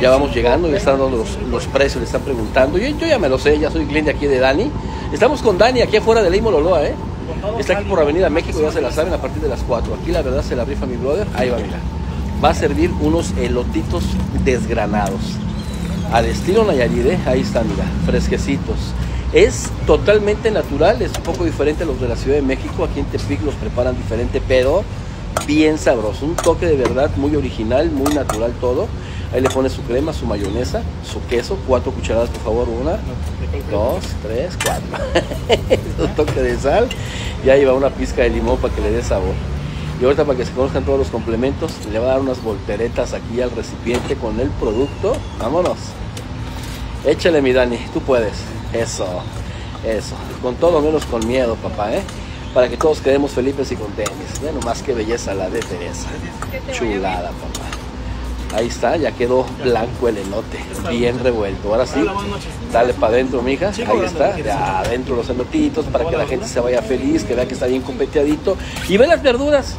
Ya vamos llegando, ya están dando los, los precios, le están preguntando. Yo, yo ya me lo sé, ya soy cliente aquí de Dani. Estamos con Dani aquí afuera de Ley Loloa, ¿eh? Está aquí por Avenida México, ya se la saben, a partir de las 4. Aquí la verdad se la rifa mi brother. Ahí va, mira. Va a servir unos elotitos desgranados. Al estilo Nayaride, ahí está, mira, fresquecitos. Es totalmente natural, es un poco diferente a los de la Ciudad de México. Aquí en Tepic los preparan diferente, pero bien sabroso. Un toque de verdad muy original, muy natural todo. Ahí le pone su crema, su mayonesa, su queso, cuatro cucharadas por favor, una, dos, tres, cuatro. un toque de sal y ahí va una pizca de limón para que le dé sabor. Y ahorita para que se conozcan todos los complementos, le va a dar unas volteretas aquí al recipiente con el producto. Vámonos. Échale mi Dani, tú puedes. Eso, eso. Con todo menos con miedo, papá, ¿eh? Para que todos quedemos felices y contentos. Ya nomás qué belleza la de Teresa. Chulada, papá. Ahí está, ya quedó blanco el elote, bien revuelto. Ahora sí, dale para adentro, mija. Ahí está, ya adentro los elotitos para que la gente se vaya feliz, que vea que está bien competeadito. Y ve las verduras.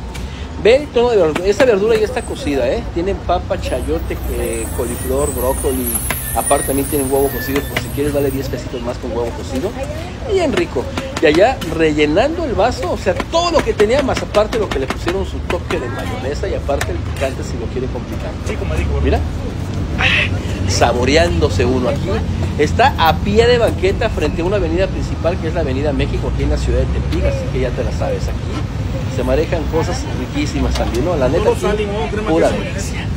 Ve todo de verdura. Esta verdura ya está cocida, ¿eh? Tienen papa, chayote, eh, coliflor, brócoli. Aparte también tienen huevo cocido, por si quieres darle 10 pesitos más con huevo cocido. Bien rico. Y allá rellenando el vaso, o sea, todo lo que tenía, más aparte lo que le pusieron su toque de mayonesa y aparte el picante si lo quiere complicar. Sí, como digo, Mira, saboreándose uno aquí. Está a pie de banqueta frente a una avenida principal que es la Avenida México aquí en la ciudad de Tepic, así que ya te la sabes aquí. Se manejan cosas riquísimas también, ¿no? La neta, aquí, pura delicia.